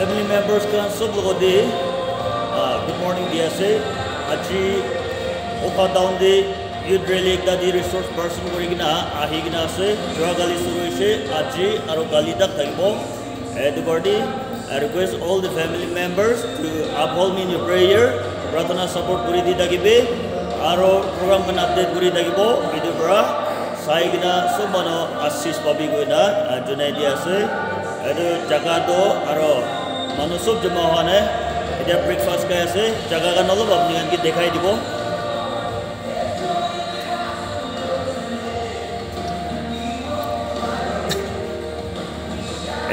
family members kan sob logo di ah, good morning di ase aji oka down di youth rally ekta di resource person kori kina ahi kina ase joa gali suru ise aji aro gali dak thakibo etu kordi I request all the family members to uphold me in your prayer प्रार्थना support kori di takibe aro program kan update kori takibo itu pra sai kina sob mano asis pabi koina junai di ase etu jaga to aro মানুহ চব জমা হোৱা নাই এতিয়া breakfast খাই আছে জেগাখন অলপ আপুনি আনকি দেখাই দিব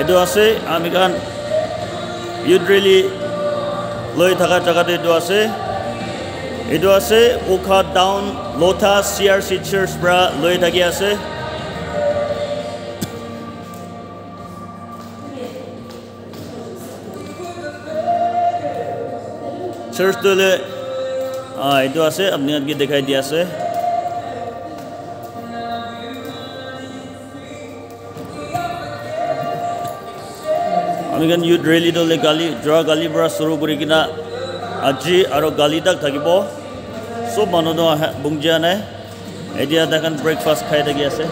এইটো আছে আমি কাৰণ ইউথ ৰেলি লৈ থকা জেগাটো এইটো আছে এইটো আছে উষা ডাউন লথা চি আৰ চি চাৰ্চ পৰা লৈ থাকি আছে চাৰ্চটোলৈ এইটো আছে আপুনি ইয়াত দেখাই দি আছে। আমি কাৰণ ইউথ ৰেলীটোলৈ গালি যোৱা গালিৰ পৰা চুৰু কৰি কিনা আজি আৰু গালি তাক থাকিব। চব মানুহটো বুংজিয়া নাই এতিয়া দেখোন ব্ৰেকফাষ্ট খাই থাকি আছে।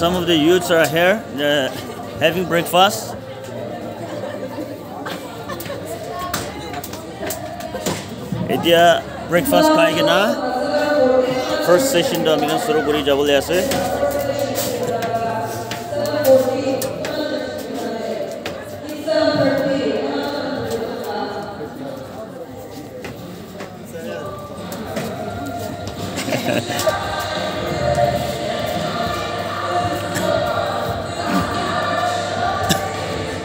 Some of the youths are here uh, having breakfast. এতিয়া ব্ৰেকফাষ্ট খাই কিনা ফাৰ্ষ্ট ছেশ্যনটো আমি চুৰু কৰি যাবলৈ আছে।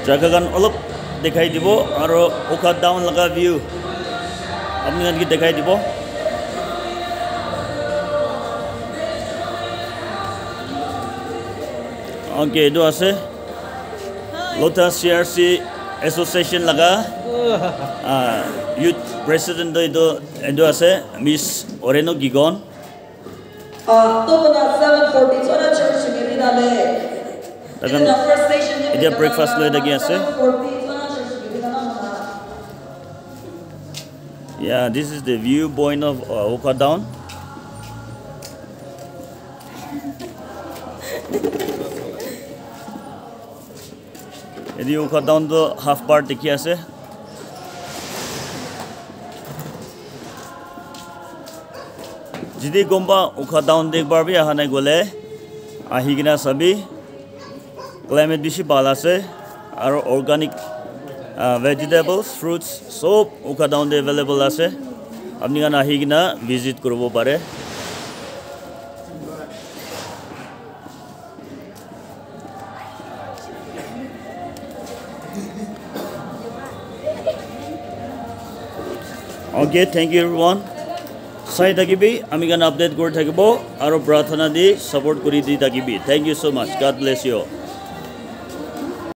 জাগাখন অলপ দেখাই দিব আৰু উশাহ ডাউন লগা ভিউ আপুনি নাকি দেখাই দিব অকে এইটো আছে lotus C R C association লগা ইউথ প্ৰেচিডেণ্ট এইটো এইটো আছে মিছ অৰেণু গিগন এতিয়া ব্ৰেকফাষ্ট লৈ থাকি আছে Yeah, this is the view point of uh, Oka Down. এদি উশা ডাউনটো হাফ পাৰ্ট দেখি আছে যদি গম পাওঁ উশা ডাউন দেখবাৰ বি অহা নাই গ'লে আহি কিনে চাবি ক্লাইমেট বেছি ভাল আছে আৰু অৰ্গেনিক ভেজিটেবলছ ফ্ৰুটছ চব উশা ডাউনতে এভেইলেবল আছে আপুনি কাৰণে আহি কিনে ভিজিট কৰিব পাৰে অ'কে থেংক ইউ ওৱান চাই থাকিবি আমি কাৰণে আপডেট কৰি থাকিব আৰু প্ৰাৰ্থনা দি ছাপৰ্ট কৰি দি থাকিবি thank you so' much God bless you